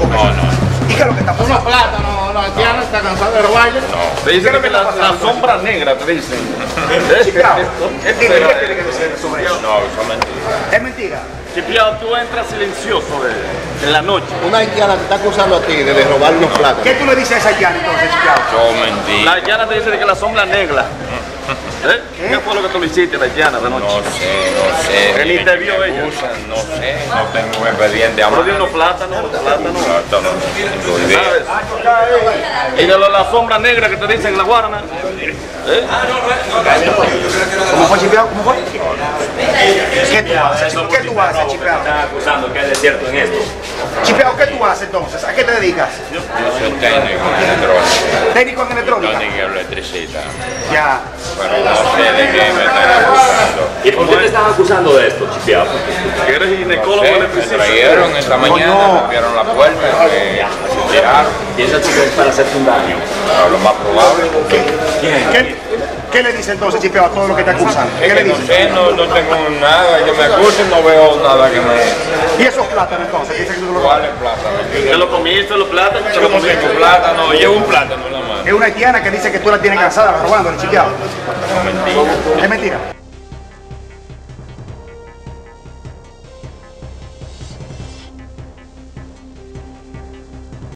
No, no. ¿Y qué es lo que está Unos pasando? plátanos, la haitiana está cansada de robarle. Te dicen que la, la sombra negra, te dicen. ¿qué tiene que decir sobre eso? No, eso es mentira. Es mentira. Chipeado, tú entras silencioso de, en la noche. Una haitiana te está acusando a ti de robar unos plátanos. ¿Qué tú le dices a esa haitiana entonces, Chipeado? Yo mentí. La haitiana te dice de que la sombra negra. ¿Eh? ¿Qué fue lo que tú le hiciste a la haitiana de noche? No sé, no sé. Que ni te vio ella. acusan, No sé, no tengo un expediente a Pero de mano. unos plátanos, plátanos. Plátano, no. ¿Sabes? Y de la sombra negra que te dicen en la guarana. ¿Eh? ¿Cómo fue, Chipeado? ¿Cómo fue? ¿Qué tú haces? ¿Qué tú haces, Chipeado? Están acusando que hay desierto en esto. Chipeado, ¿qué tú haces entonces? ¿A qué te dedicas? Yo soy técnico en electrónica, Técnico en electrónica. técnico en electricista. Ya. Pero no sé de qué me están acusando. ¿Y por qué te están acusando de esto, chipeado? Que eres No ginecólogo sé, me electricista. trajeron esta mañana, me abrieron la puerta, me tiraron. ¿Piensas que es para hacerte un daño? No, lo más probable. ¿Qué, qué le dice entonces, Chipeado, a todo lo que te acusan? ¿Qué Es le que no dice? sé, no, no tengo nada que me acusen, no veo nada que me... ¿Y esos plátanos entonces? Dice que tú lo ¿Cuál es plátano? ¿Te lo comiste los plátanos? ¿Te Yo lo no comiste? tengo plátano, llevo un plátano. Es una haitiana que dice que tú la tienes cansada robándole, mentira. Es mentira.